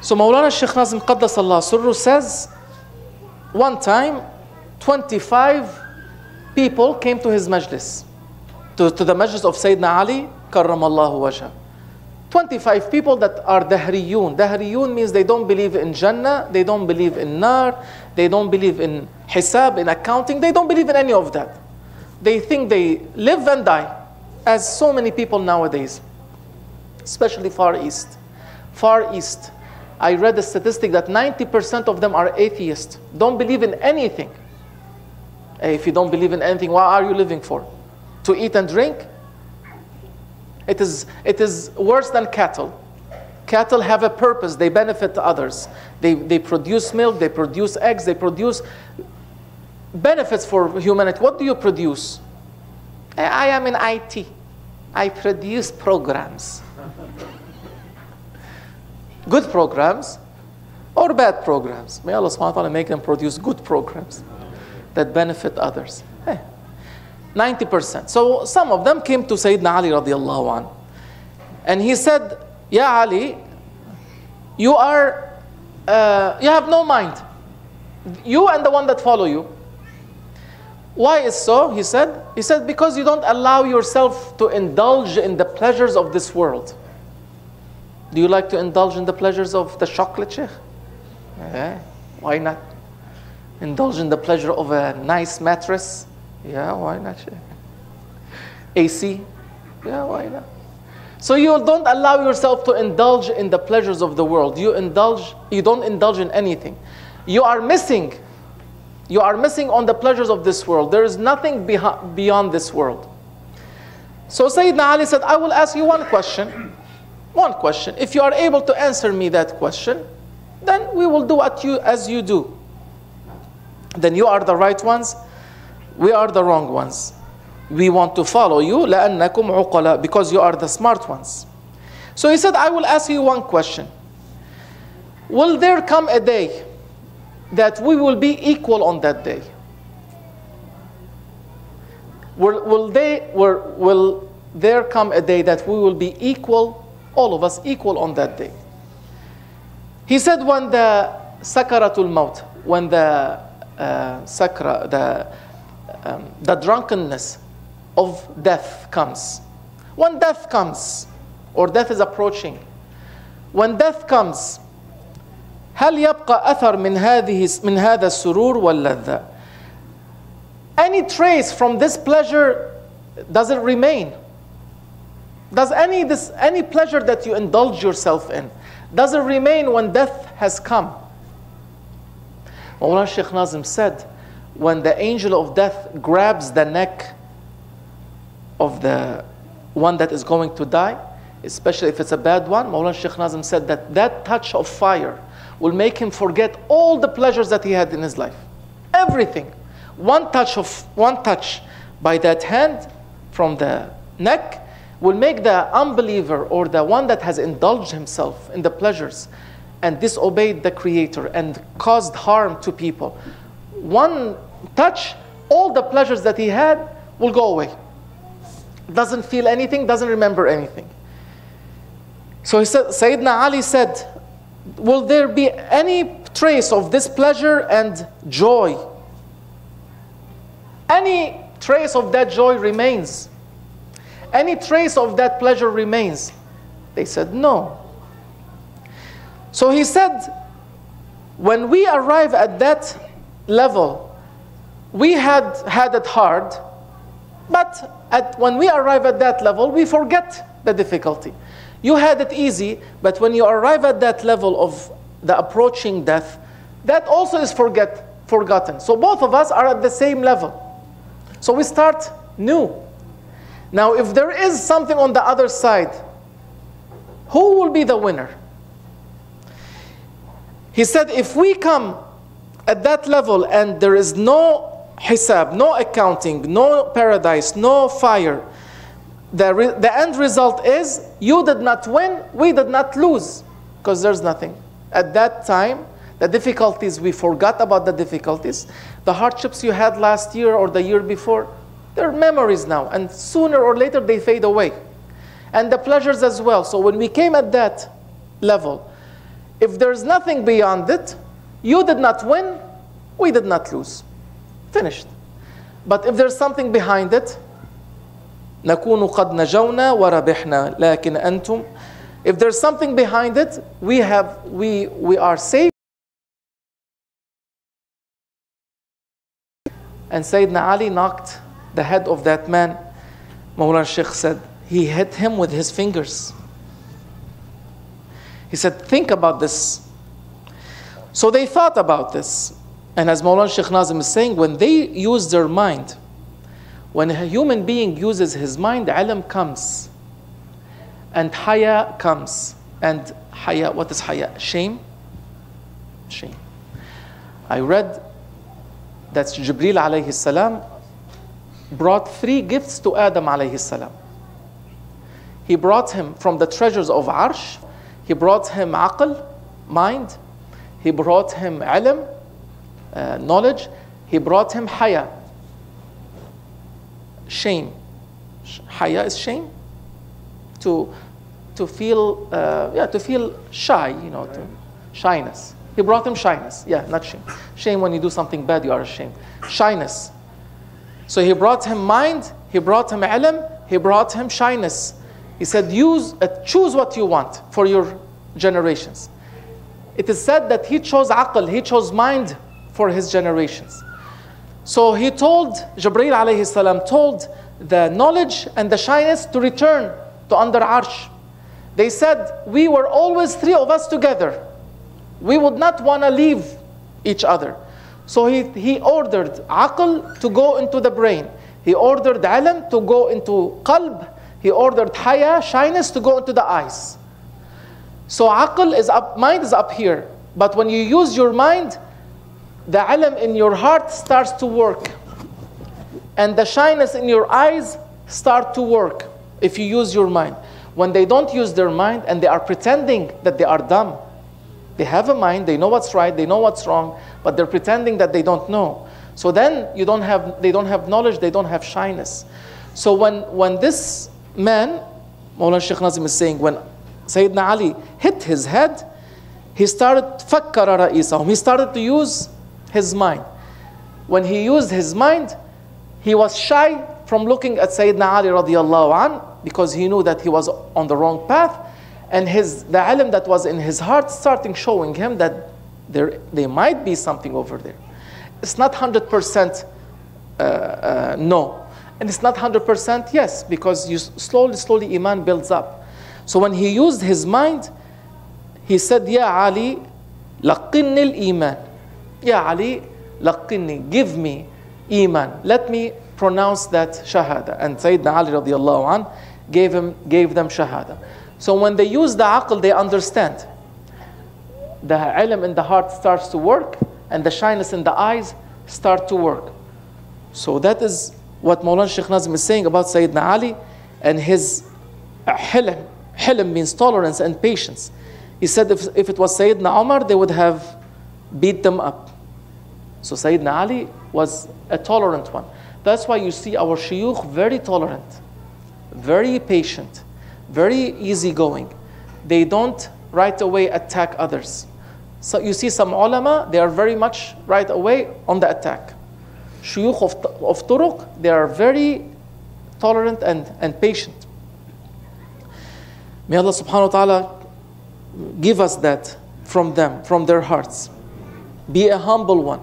So Maulana Sheikh Nazim Qaddas Allah Surru says, one time, 25 people came to his majlis, to, to the majlis of Sayyidina Ali, karramallahu wajha. 25 people that are dahriyun. Dahriyun means they don't believe in Jannah, they don't believe in Nar, they don't believe in hisab, in accounting, they don't believe in any of that. They think they live and die, as so many people nowadays, especially Far East. Far East. I read a statistic that 90% of them are atheists, don't believe in anything. If you don't believe in anything, what are you living for? To eat and drink? It is, it is worse than cattle. Cattle have a purpose, they benefit others. They, they produce milk, they produce eggs, they produce benefits for humanity. What do you produce? I, I am in IT. I produce programs. Good programs or bad programs. May Allah subhanahu wa ta'ala make them produce good programs that benefit others. Hey, 90%. So some of them came to Sayyidina Ali radiallahu an. And he said, Ya Ali, you are, uh, you have no mind. You and the one that follow you. Why is so? He said, he said, because you don't allow yourself to indulge in the pleasures of this world. Do you like to indulge in the pleasures of the chocolate, Sheikh? Yeah, why not? Indulge in the pleasure of a nice mattress? Yeah, why not, Sheikh? AC? Yeah, why not? So you don't allow yourself to indulge in the pleasures of the world. You indulge, you don't indulge in anything. You are missing. You are missing on the pleasures of this world. There is nothing beyond this world. So Sayyidina Ali said, I will ask you one question. One question. If you are able to answer me that question, then we will do what you as you do. Then you are the right ones, we are the wrong ones. We want to follow you لأنكم عقلاء because you are the smart ones. So he said, I will ask you one question. Will there come a day that we will be equal on that day? Will, will, they, will, will there come a day that we will be equal, all of us equal on that day? He said, when the sakaratul maut, when the uh, sakra, the, um, the drunkenness of death comes. When death comes, or death is approaching, when death comes, هل يبقى أثر من هذه من هذا السرور واللذة؟ Any trace from this pleasure does it remain? Does any this any pleasure that you indulge yourself in does it remain when death has come? Mawlana Sheikh Nazim said, when the angel of death grabs the neck of the one that is going to die, especially if it's a bad one, Mawlana Sheikh Nazim said that that touch of fire will make him forget all the pleasures that he had in his life. Everything. One touch of one touch by that hand from the neck will make the unbeliever or the one that has indulged himself in the pleasures and disobeyed the creator and caused harm to people. One touch, all the pleasures that he had will go away. Doesn't feel anything, doesn't remember anything. So he said, Sayyidina Ali said, Will there be any trace of this pleasure and joy? Any trace of that joy remains? Any trace of that pleasure remains? They said, No. So he said, When we arrive at that level, we had had it hard, but at, when we arrive at that level, we forget the difficulty. You had it easy, but when you arrive at that level of the approaching death, that also is forget, forgotten. So both of us are at the same level. So we start new. Now, if there is something on the other side, who will be the winner? He said, if we come at that level and there is no hisab, no accounting, no paradise, no fire, the, the end result is you did not win, we did not lose, because there's nothing. At that time, the difficulties, we forgot about the difficulties. The hardships you had last year or the year before, they're memories now, and sooner or later they fade away. And the pleasures as well. So when we came at that level, If there's nothing beyond it, you did not win, we did not lose. Finished. But if there's something behind it, نكون قد نجونا وربحنا لكن أنتم if there's something behind it we have we we are safe and Sayyidina Ali knocked the head of that man Mawlana Sheikh said he hit him with his fingers he said think about this so they thought about this and as Mawlana Sheikh Nazim is saying when they use their mind when a human being uses his mind, alam comes. And haya comes. And haya, what is haya? Shame? Shame. I read that Jibril alayhi salam brought three gifts to Adam alayhi salam. He brought him from the treasures of Arsh, he brought him aql, mind, he brought him ilm, uh, knowledge, he brought him haya, shame. Haya is shame. To, to feel, uh, yeah, to feel shy, you know, to, shyness. He brought him shyness. Yeah, not shame. Shame when you do something bad, you are ashamed. Shyness. So he brought him mind, he brought him ilm, he brought him shyness. He said, use, uh, choose what you want for your generations. It is said that he chose aql, he chose mind for his generations. So he told, Jibreel alayhi salam told the knowledge and the shyness to return to under arsh. They said, we were always three of us together. We would not want to leave each other. So he, he ordered aql to go into the brain. He ordered ilm to go into qalb. He ordered haya, shyness, to go into the eyes. So aql is up, mind is up here. But when you use your mind, the ilm in your heart starts to work. And the shyness in your eyes start to work if you use your mind. When they don't use their mind and they are pretending that they are dumb, they have a mind, they know what's right, they know what's wrong, but they're pretending that they don't know. So then you don't have, they don't have knowledge, they don't have shyness. So when, when this man, Mawlana Sheikh Nazim is saying, when Sayyidina Ali hit his head, he started fakkara ra'isahum. He started to use his mind. When he used his mind, he was shy from looking at Sayyidina Ali radiallahu an because he knew that he was on the wrong path. And his, the ilm that was in his heart starting showing him that there, there might be something over there. It's not 100% uh, uh, no. And it's not 100% yes, because you slowly, slowly Iman builds up. So when he used his mind, he said, Ya Ali, laqinni al-Iman. Ya Ali, laqinni, give me Iman. Let me pronounce that Shahada. And Sayyidina Ali radiallahu an gave, him, gave them Shahada. So when they use the aql, they understand. The ilm in the heart starts to work, and the shyness in the eyes start to work. So that is what Mawlana Sheikh Nazim is saying about Sayyidina Ali and his hilm. Hilm means tolerance and patience. He said if, if it was Sayyidina Umar, they would have beat them up. So Sayyidina Ali was a tolerant one. That's why you see our shuyukh very tolerant, very patient, very easygoing. They don't right away attack others. So you see some ulama, they are very much right away on the attack. Shuyukh of, of turuq, they are very tolerant and, and patient. May Allah subhanahu wa ta'ala give us that from them, from their hearts. Be a humble one.